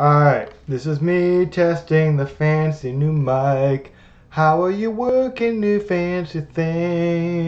Alright, this is me testing the fancy new mic. How are you working new fancy thing?